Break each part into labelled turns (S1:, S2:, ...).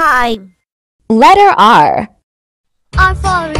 S1: time.
S2: Letter R.
S3: R for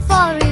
S3: far